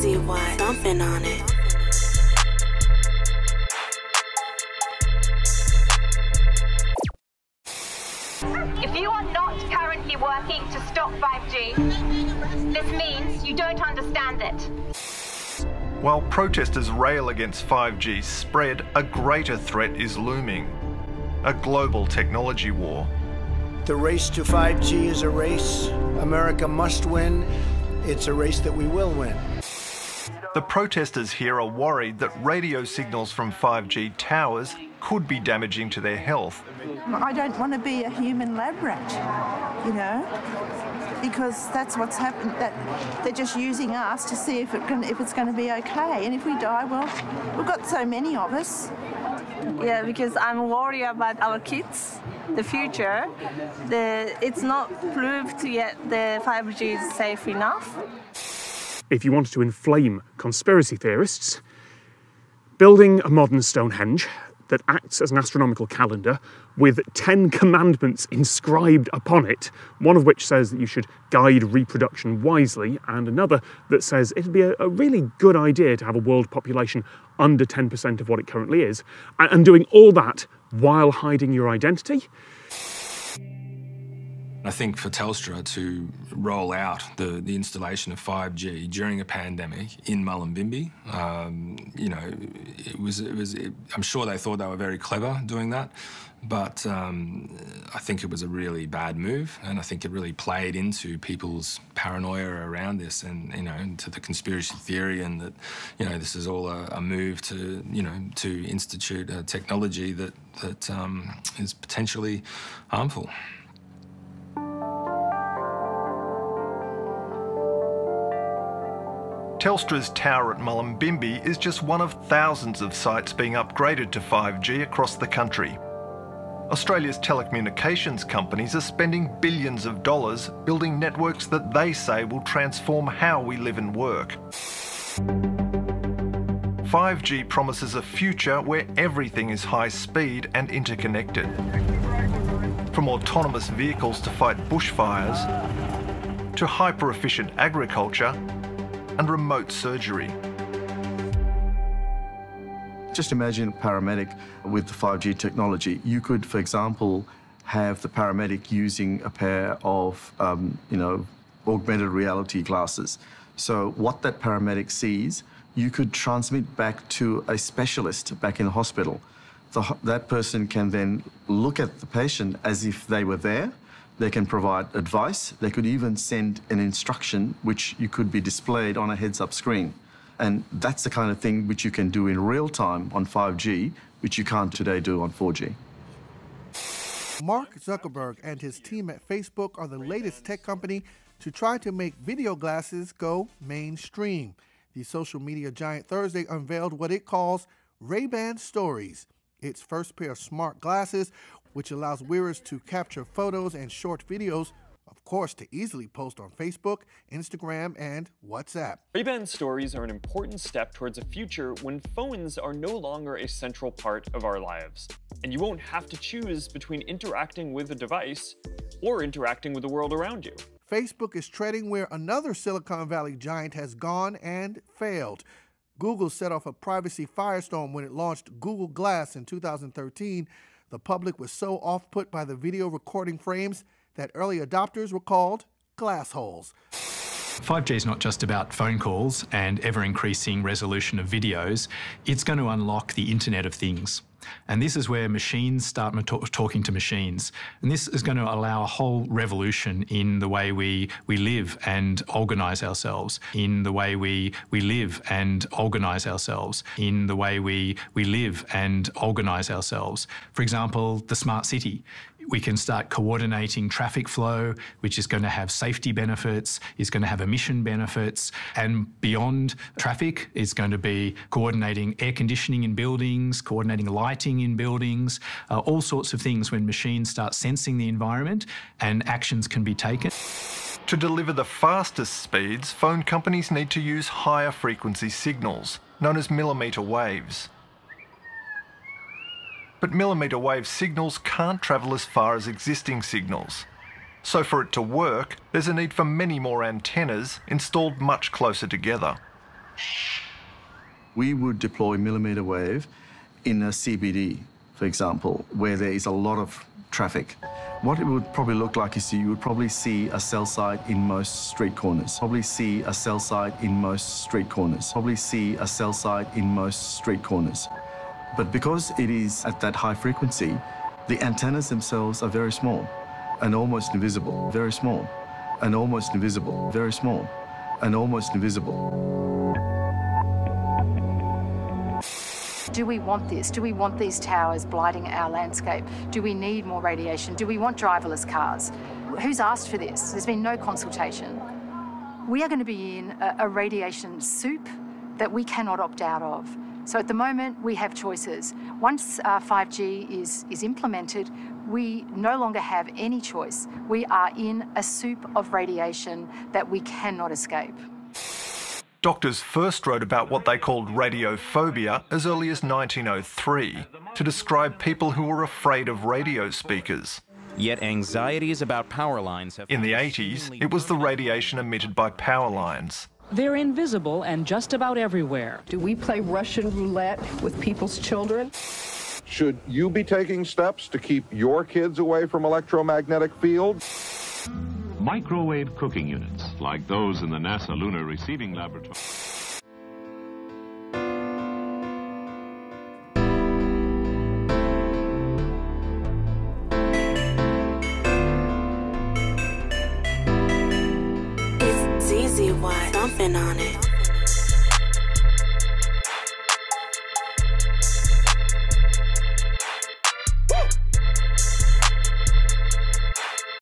Easy white, thumping on it. If you are not currently working to stop 5G, this means you don't understand it. While protesters rail against 5G's spread, a greater threat is looming a global technology war. The race to 5G is a race America must win. It's a race that we will win. The protesters here are worried that radio signals from 5G towers could be damaging to their health. I don't want to be a human lab rat, you know, because that's what's happened. That they're just using us to see if it can, if it's going to be okay. And if we die, well, we've got so many of us. Yeah, because I'm worried about our kids, the future. The it's not proved yet the 5G is safe enough. If you wanted to inflame conspiracy theorists, building a modern Stonehenge that acts as an astronomical calendar with 10 commandments inscribed upon it, one of which says that you should guide reproduction wisely, and another that says it'd be a, a really good idea to have a world population under 10% of what it currently is, and, and doing all that while hiding your identity. I think for Telstra to roll out the, the installation of 5G during a pandemic in Mullumbimby, um, you know, it was, it was it, I'm sure they thought they were very clever doing that, but um, I think it was a really bad move, and I think it really played into people's paranoia around this, and you know, into the conspiracy theory, and that you know this is all a, a move to you know to institute a technology that that um, is potentially harmful. Telstra's tower at Mullumbimby is just one of thousands of sites being upgraded to 5G across the country. Australia's telecommunications companies are spending billions of dollars building networks that they say will transform how we live and work. 5G promises a future where everything is high speed and interconnected. From autonomous vehicles to fight bushfires, to hyper efficient agriculture and remote surgery. Just imagine a paramedic with the 5G technology. You could, for example, have the paramedic using a pair of, um, you know, augmented reality glasses. So what that paramedic sees, you could transmit back to a specialist back in the hospital. The, that person can then look at the patient as if they were there. They can provide advice. They could even send an instruction which you could be displayed on a heads-up screen. And that's the kind of thing which you can do in real time on 5G, which you can't today do on 4G. Mark Zuckerberg and his team at Facebook are the latest tech company to try to make video glasses go mainstream. The social media giant Thursday unveiled what it calls Ray-Ban Stories, its first pair of smart glasses, which allows wearers to capture photos and short videos of course, to easily post on Facebook, Instagram, and WhatsApp. Ray-Ban stories are an important step towards a future when phones are no longer a central part of our lives, and you won't have to choose between interacting with a device or interacting with the world around you. Facebook is treading where another Silicon Valley giant has gone and failed. Google set off a privacy firestorm when it launched Google Glass in 2013. The public was so off put by the video recording frames that early adopters were called glass holes. 5G is not just about phone calls and ever increasing resolution of videos, it's going to unlock the Internet of Things. And this is where machines start talking to machines. And this is going to allow a whole revolution in the way we, we live and organise ourselves, in the way we, we live and organise ourselves, in the way we, we live and organise ourselves. For example, the smart city we can start coordinating traffic flow, which is going to have safety benefits, is going to have emission benefits, and beyond traffic is going to be coordinating air conditioning in buildings, coordinating lighting in buildings, uh, all sorts of things when machines start sensing the environment and actions can be taken. To deliver the fastest speeds, phone companies need to use higher frequency signals, known as millimetre waves. But millimetre wave signals can't travel as far as existing signals. So for it to work, there's a need for many more antennas installed much closer together. We would deploy millimeter wave in a CBD, for example, where there is a lot of traffic. What it would probably look like is you would probably see a cell site in most street corners. Probably see a cell site in most street corners. Probably see a cell site in most street corners. But because it is at that high frequency, the antennas themselves are very small and almost invisible, very small, and almost invisible, very small, and almost invisible. Do we want this? Do we want these towers blighting our landscape? Do we need more radiation? Do we want driverless cars? Who's asked for this? There's been no consultation. We are going to be in a, a radiation soup that we cannot opt out of. So at the moment, we have choices. Once uh, 5G is, is implemented, we no longer have any choice. We are in a soup of radiation that we cannot escape. Doctors first wrote about what they called radiophobia as early as 1903 to describe people who were afraid of radio speakers. Yet anxieties about power lines have... In the 80s, it was the radiation emitted by power lines. They're invisible and just about everywhere. Do we play Russian roulette with people's children? Should you be taking steps to keep your kids away from electromagnetic fields? Microwave cooking units, like those in the NASA Lunar Receiving Laboratory. Easy, why? Something on it.